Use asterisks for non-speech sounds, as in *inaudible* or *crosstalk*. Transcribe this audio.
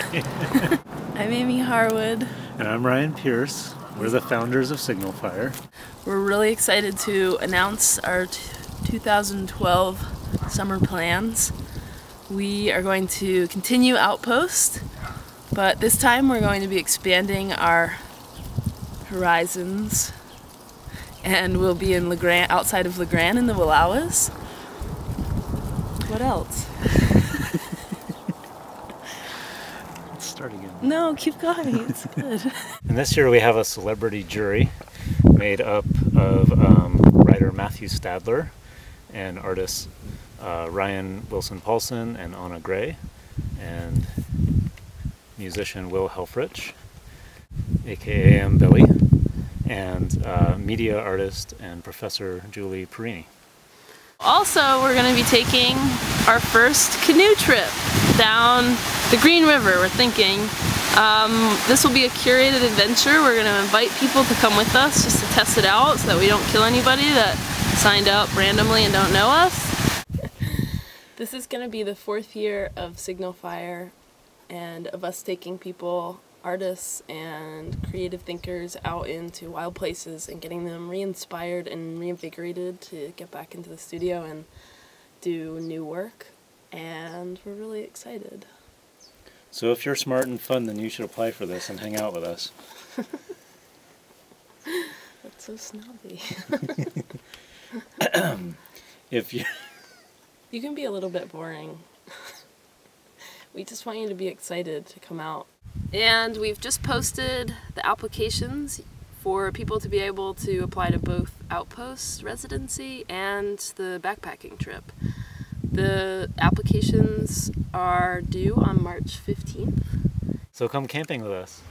*laughs* I'm Amy Harwood. And I'm Ryan Pierce. We're the founders of Signal Fire. We're really excited to announce our 2012 summer plans. We are going to continue Outpost, but this time we're going to be expanding our horizons and we'll be in La Grande, outside of La Grande in the Wallowas. What else? No, keep going. It's *laughs* good. And this year we have a celebrity jury made up of um, writer Matthew Stadler and artists uh, Ryan Wilson Paulsen and Anna Gray and musician Will Helfrich, aka M. Billy, and uh, media artist and professor Julie Perini. Also, we're going to be taking our first canoe trip down the Green River, we're thinking. Um, this will be a curated adventure. We're going to invite people to come with us just to test it out so that we don't kill anybody that signed up randomly and don't know us. *laughs* this is going to be the fourth year of Signal Fire and of us taking people artists and creative thinkers out into wild places and getting them re-inspired and reinvigorated to get back into the studio and do new work and we're really excited. So if you're smart and fun, then you should apply for this and hang out with us. *laughs* That's so snobby. *laughs* if you You can be a little bit boring. *laughs* we just want you to be excited to come out. And we've just posted the applications for people to be able to apply to both Outpost residency and the backpacking trip. The applications are due on March 15th. so come camping with us.